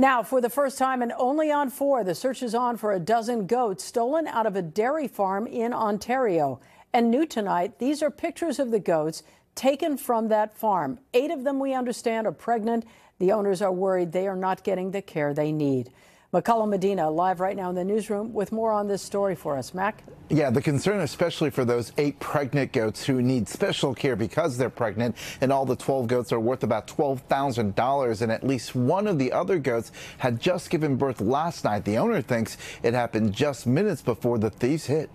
Now, for the first time and only on four, the search is on for a dozen goats stolen out of a dairy farm in Ontario. And new tonight, these are pictures of the goats taken from that farm. Eight of them, we understand, are pregnant. The owners are worried they are not getting the care they need. Mekahlo Medina live right now in the newsroom with more on this story for us. Mac? Yeah, the concern especially for those eight pregnant goats who need special care because they're pregnant and all the 12 goats are worth about $12,000 and at least one of the other goats had just given birth last night. The owner thinks it happened just minutes before the thieves hit.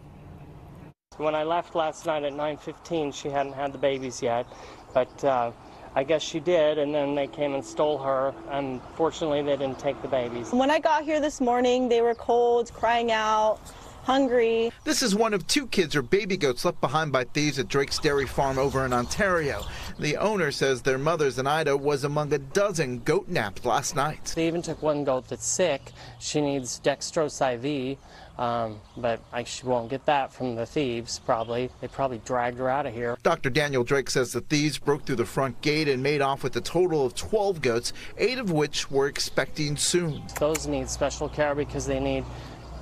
When I left last night at 9.15, she hadn't had the babies yet, but uh, I guess she did, and then they came and stole her. Unfortunately, they didn't take the babies. When I got here this morning, they were cold, crying out hungry. This is one of two kids or baby goats left behind by thieves at Drake's Dairy Farm over in Ontario. The owner says their mother, Zenaida, was among a dozen goat napped last night. They even took one goat that's sick. She needs dextrose IV, um, but I, she won't get that from the thieves, probably. They probably dragged her out of here. Dr. Daniel Drake says the thieves broke through the front gate and made off with a total of 12 goats, eight of which were expecting soon. Those need special care because they need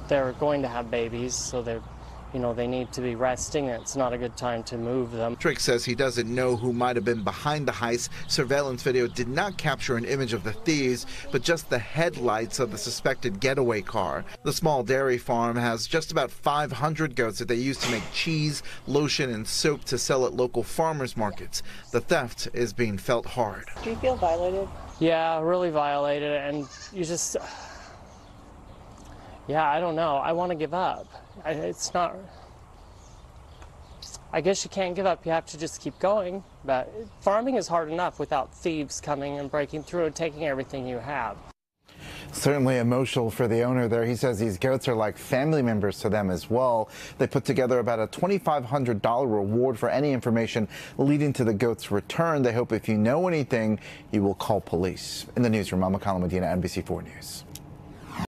they're going to have babies, so they're you know, they need to be resting. It's not a good time to move them. Drake says he doesn't know who might have been behind the heist. Surveillance video did not capture an image of the thieves, but just the headlights of the suspected getaway car. The small dairy farm has just about 500 goats that they use to make cheese, lotion, and soap to sell at local farmers markets. The theft is being felt hard. Do you feel violated? Yeah, really violated, and you just yeah, I don't know. I want to give up. I, it's not. I guess you can't give up. You have to just keep going. But farming is hard enough without thieves coming and breaking through and taking everything you have. Certainly emotional for the owner there. He says these goats are like family members to them as well. They put together about a $2,500 reward for any information leading to the goat's return. They hope if you know anything, you will call police. In the newsroom, I'm Mekahlo Medina, NBC4 News.